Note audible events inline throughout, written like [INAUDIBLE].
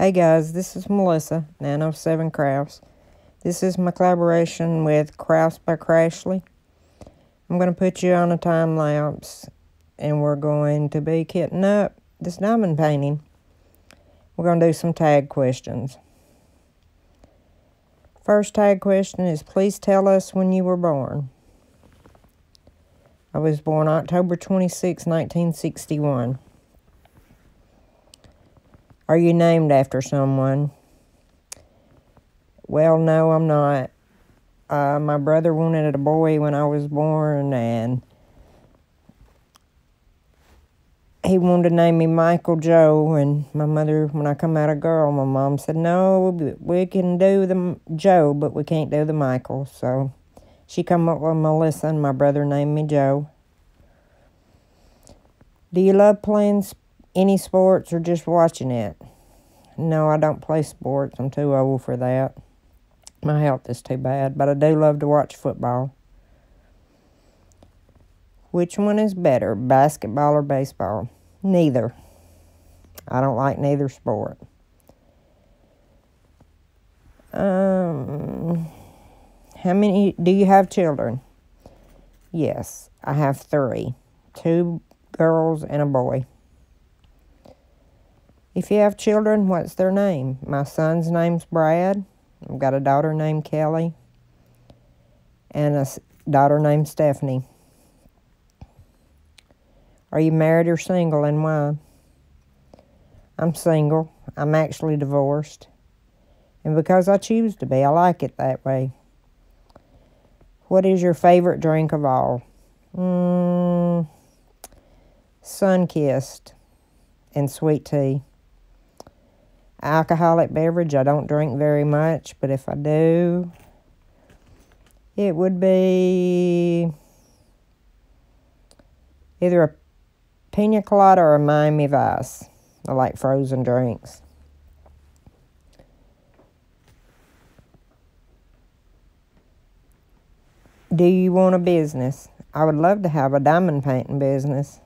Hey guys, this is Melissa, 907 Crafts. This is my collaboration with Crafts by Crashly. I'm going to put you on a time lapse and we're going to be kitting up this diamond painting. We're going to do some tag questions. First tag question is please tell us when you were born. I was born October 26, 1961. Are you named after someone? Well, no, I'm not. Uh, my brother wanted a boy when I was born, and he wanted to name me Michael Joe. And my mother, when I come out a girl, my mom said, "No, we can do the Joe, but we can't do the Michael." So she come up with Melissa, and my brother named me Joe. Do you love playing any sports or just watching it? No, I don't play sports. I'm too old for that. My health is too bad, but I do love to watch football. Which one is better, basketball or baseball? Neither. I don't like neither sport. Um, how many do you have children? Yes, I have three. Two girls and a boy. If you have children, what's their name? My son's name's Brad. I've got a daughter named Kelly and a daughter named Stephanie. Are you married or single and why? I'm single. I'm actually divorced. And because I choose to be, I like it that way. What is your favorite drink of all? Mmm, sun kissed and sweet tea alcoholic beverage. I don't drink very much, but if I do, it would be either a pina colada or a Miami Vice. I like frozen drinks. Do you want a business? I would love to have a diamond painting business.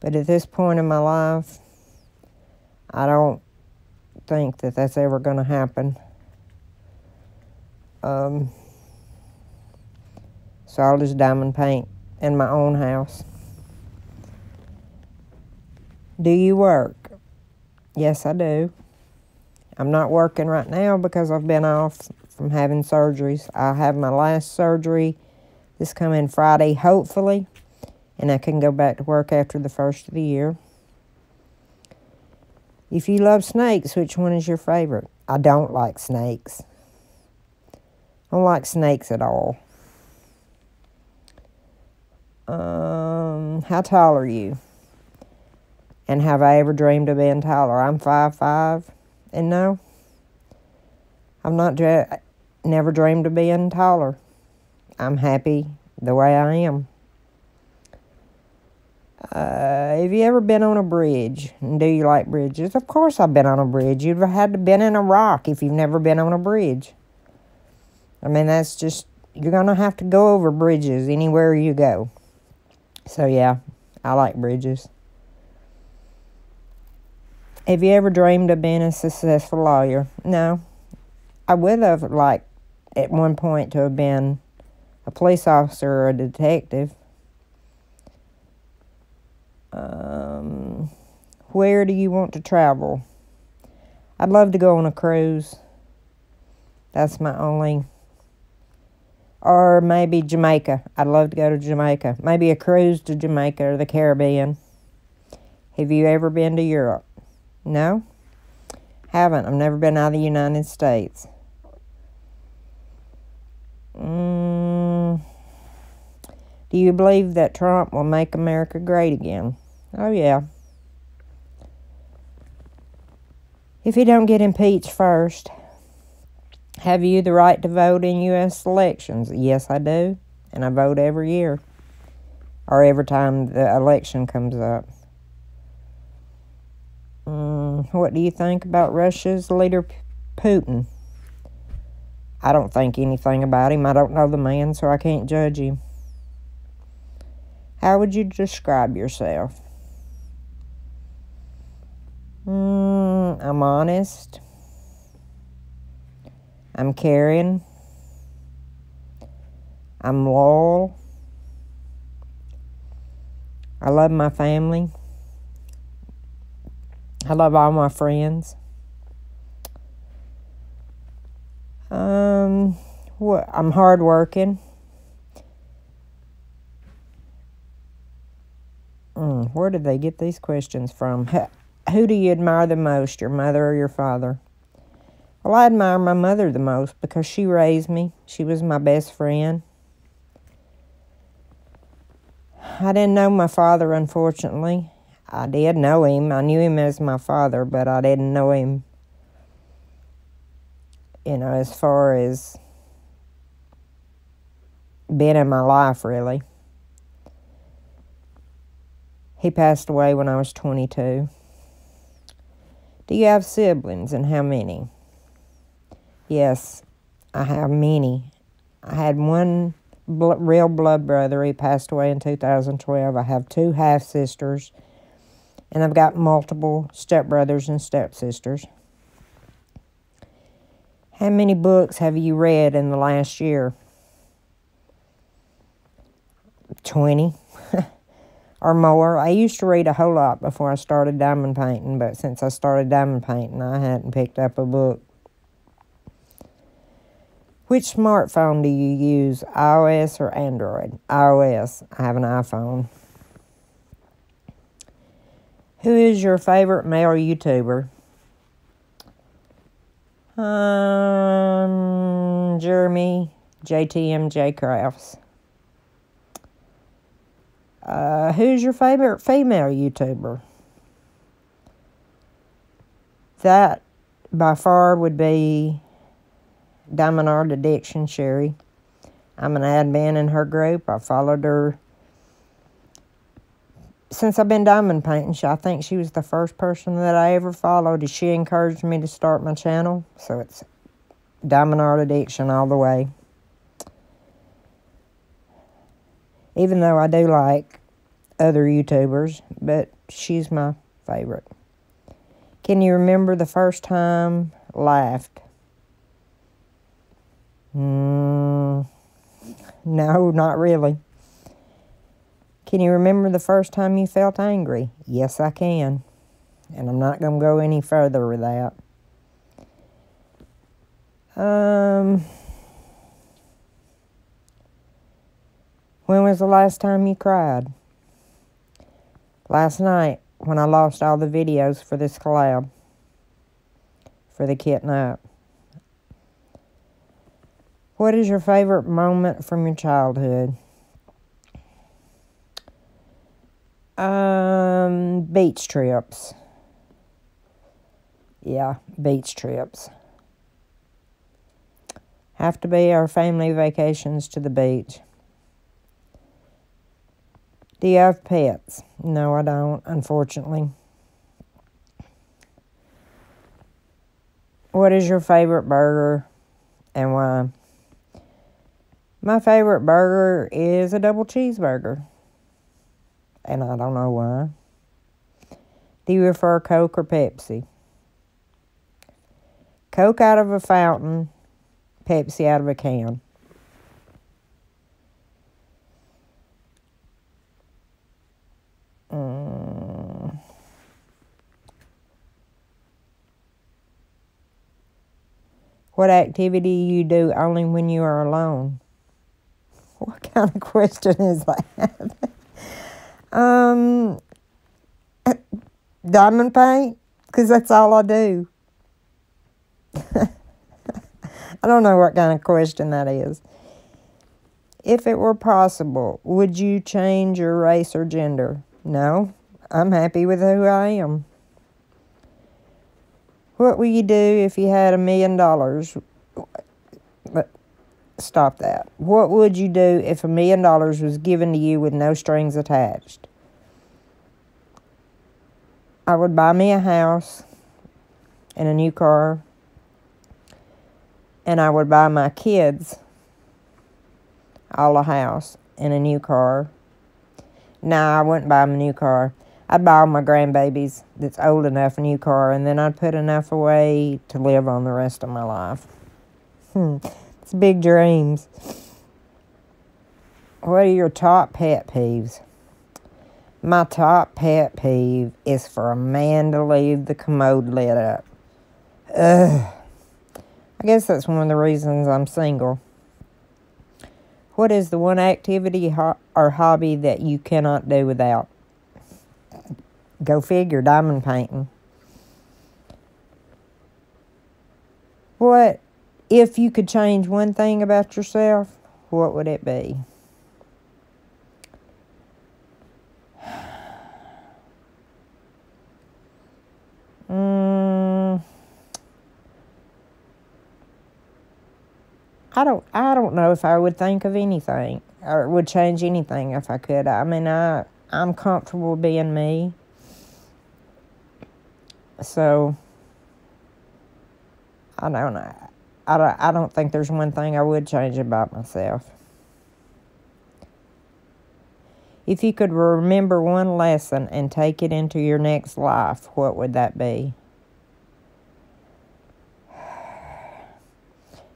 But at this point in my life, I don't think that that's ever going to happen. Um, so I'll just diamond paint in my own house. Do you work? Yes, I do. I'm not working right now because I've been off from having surgeries. I'll have my last surgery this coming Friday, hopefully, and I can go back to work after the first of the year. If you love snakes, which one is your favorite? I don't like snakes. I don't like snakes at all. Um, how tall are you? And have I ever dreamed of being taller? I'm five five, and no, I've not never dreamed of being taller. I'm happy the way I am. Uh, have you ever been on a bridge? And do you like bridges? Of course I've been on a bridge. You've had to been in a rock if you've never been on a bridge. I mean, that's just, you're to have to go over bridges anywhere you go. So, yeah, I like bridges. Have you ever dreamed of being a successful lawyer? No. I would have liked at one point to have been a police officer or a detective. Where do you want to travel? I'd love to go on a cruise. That's my only. Or maybe Jamaica. I'd love to go to Jamaica. Maybe a cruise to Jamaica or the Caribbean. Have you ever been to Europe? No? Haven't. I've never been out of the United States. Mm, do you believe that Trump will make America great again? Oh, yeah. If he don't get impeached first, have you the right to vote in U.S. elections? Yes, I do. And I vote every year. Or every time the election comes up. Mm, what do you think about Russia's leader, Putin? I don't think anything about him. I don't know the man, so I can't judge him. How would you describe yourself? Mm, I'm honest. I'm caring. I'm loyal. I love my family. I love all my friends. Um, what? I'm hardworking. Mm, where did they get these questions from? Who do you admire the most, your mother or your father? Well, I admire my mother the most because she raised me. She was my best friend. I didn't know my father, unfortunately. I did know him. I knew him as my father, but I didn't know him, you know, as far as being in my life, really. He passed away when I was 22. Do you have siblings and how many? Yes, I have many. I had one bl- real blood brother. He passed away in 2012. I have two half sisters, and I've got multiple stepbrothers and stepsisters. How many books have you read in the last year? 20 [LAUGHS] or more. I used to read a whole lot before I started diamond painting, but since I started diamond painting, I hadn't picked up a book which smartphone do you use, iOS or Android? iOS. I have an iPhone. Who is your favorite male YouTuber? Um, Jeremy JTMJ Crafts. Uh, who's your favorite female YouTuber? That by far would be Diamond Art Addiction, Sherry. I'm an admin in her group. I followed her since I've been diamond painting. I think she was the first person that I ever followed. She encouraged me to start my channel. So it's Diamond Art Addiction all the way. Even though I do like other YouTubers, but she's my favorite. Can you remember the first time laughed? Mm, no, not really. Can you remember the first time you felt angry? Yes, I can. And I'm not going to go any further with that. Um, when was the last time you cried? Last night when I lost all the videos for this collab for the kitting up. What is your favorite moment from your childhood? Um, beach trips. Yeah, beach trips. Have to be our family vacations to the beach. Do you have pets? No, I don't, unfortunately. What is your favorite burger and why? My favorite burger is a double cheeseburger. And I don't know why. Do you prefer Coke or Pepsi? Coke out of a fountain, Pepsi out of a can. What activity you do only when you are alone? What kind of question is that? [LAUGHS] um, diamond paint, because that's all I do. [LAUGHS] I don't know what kind of question that is. If it were possible, would you change your race or gender? No, I'm happy with who I am. What would you do if you had a million dollars? stop that. What would you do if a million dollars was given to you with no strings attached? I would buy me a house and a new car, and I would buy my kids all a house and a new car. No, I wouldn't buy them a new car. I'd buy all my grandbabies that's old enough a new car, and then I'd put enough away to live on the rest of my life. Hmm. It's big dreams. What are your top pet peeves? My top pet peeve is for a man to leave the commode lit up. Ugh. I guess that's one of the reasons I'm single. What is the one activity or hobby that you cannot do without? Go figure, diamond painting. What if you could change one thing about yourself? What would it be? [SIGHS] Mm, I don't I don't know if I would think of anything or would change anything if I could. I mean I I'm comfortable being me. So I don't know. I don't, I don't think there's one thing I would change about myself. If you could remember one lesson and take it into your next life, what would that be?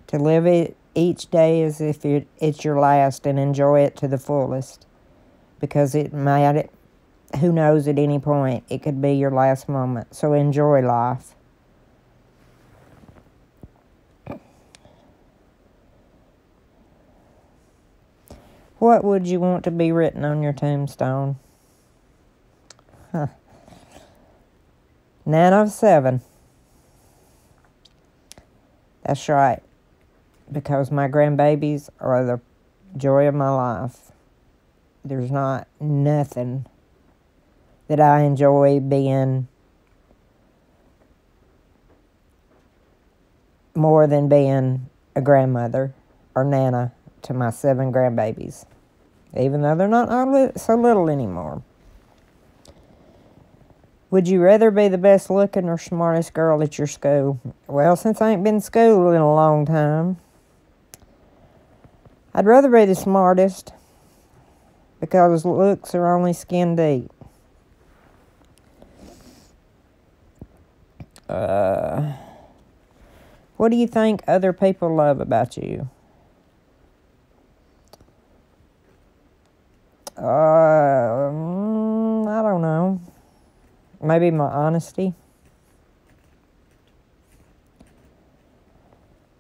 to live it each day as if it's your last and enjoy it to the fullest. Because it might, who knows, at any point, it could be your last moment. So enjoy life. What would you want to be written on your tombstone? Huh. Nana of seven. That's right. Because my grandbabies are the joy of my life. There's not nothing that I enjoy being more than being a grandmother or Nana to my seven grandbabies, even though they're not so little anymore. Would you rather be the best looking or smartest girl at your school? Well, since I ain't been in school in a long time, I'd rather be the smartest because looks are only skin deep. Uh, what do you think other people love about you? Uh, I don't know. Maybe my honesty.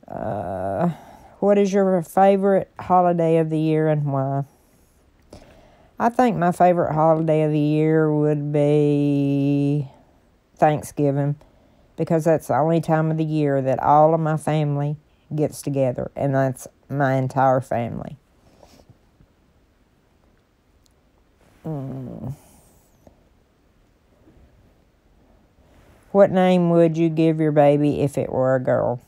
Uh, what is your favorite holiday of the year and why? I think my favorite holiday of the year would be Thanksgiving because that's the only time of the year that all of my family gets together, and that's my entire family. Hmm. What name would you give your baby if it were a girl?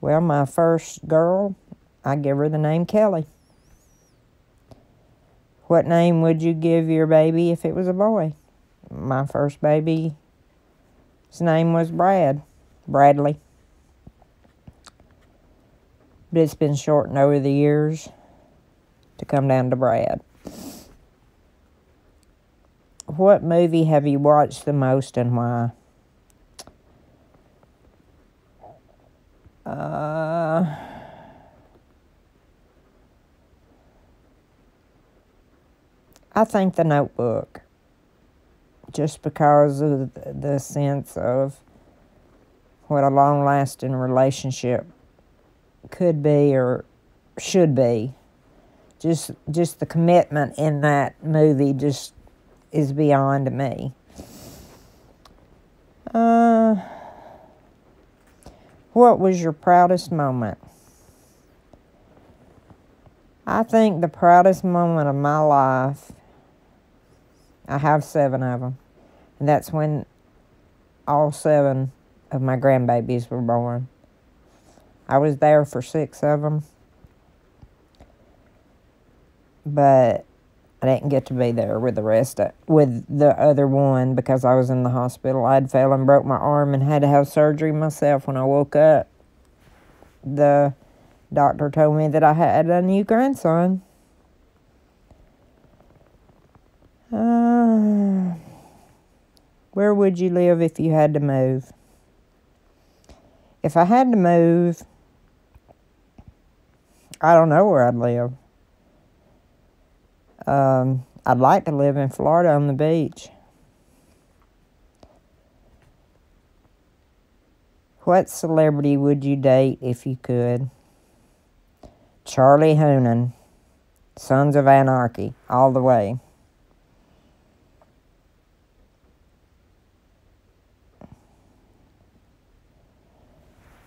Well, my first girl, I give her the name Kelly. What name would you give your baby if it was a boy? My first baby, his name was Brad, Bradley. But it's been shortened over the years to come down to Brad what movie have you watched the most and why? Uh, I think The Notebook, just because of the sense of what a long lasting relationship could be or should be. Just just the commitment in that movie just is beyond me. Uh, what was your proudest moment? I think the proudest moment of my life, I have seven of them, and that's when all seven of my grandbabies were born. I was there for six of them, but I didn't get to be there with the rest of, with the other one because I was in the hospital. I'd fell and broke my arm and had to have surgery myself when I woke up. The doctor told me that I had a new grandson. Uh, [SIGHS] [SIGHS] where would you live if you had to move? If I had to move, I don't know where I'd live. Um, I'd like to live in Florida on the beach. What celebrity would you date if you could? Charlie Hunnam, Sons of Anarchy, all the way.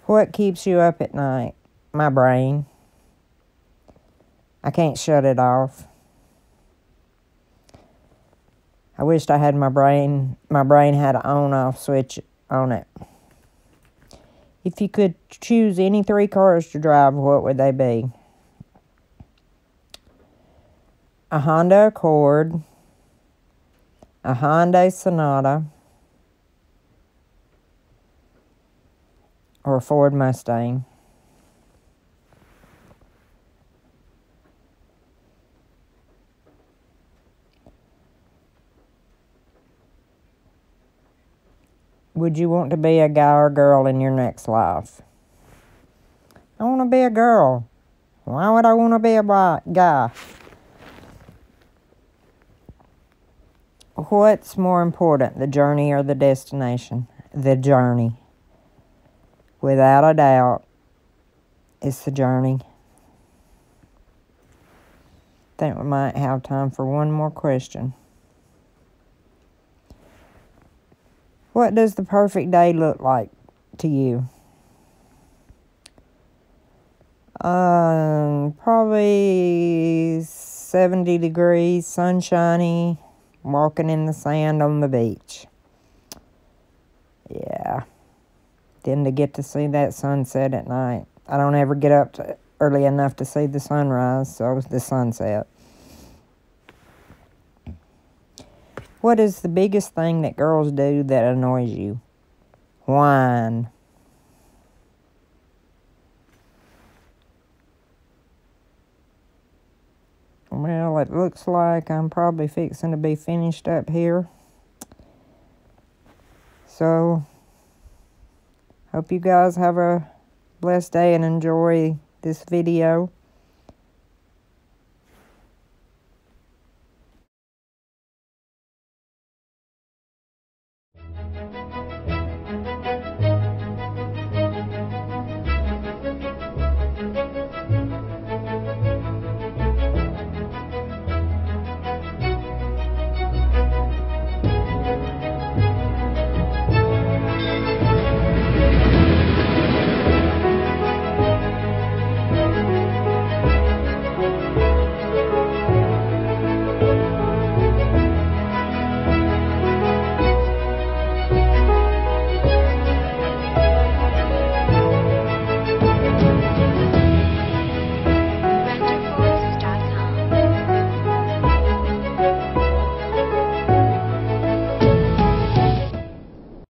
What keeps you up at night? My brain. I can't shut it off. I wished I had my brain, my brain had an on off switch on it. If you could choose any three cars to drive, what would they be? A Honda Accord, a Hyundai Sonata, or a Ford Mustang. Would you want to be a guy or girl in your next life? I want to be a girl. Why would I want to be a guy? What's more important, the journey or the destination? The journey. Without a doubt, it's the journey. Think we might have time for one more question. What does the perfect day look like to you? Um, probably 70 degrees, sunshiny, walking in the sand on the beach. Yeah. Then to get to see that sunset at night. I don't ever get up early enough to see the sunrise, so it's the sunset. What is the biggest thing that girls do that annoys you? Whine. Well, it looks like I'm probably fixing to be finished up here. So, hope you guys have a blessed day and enjoy this video.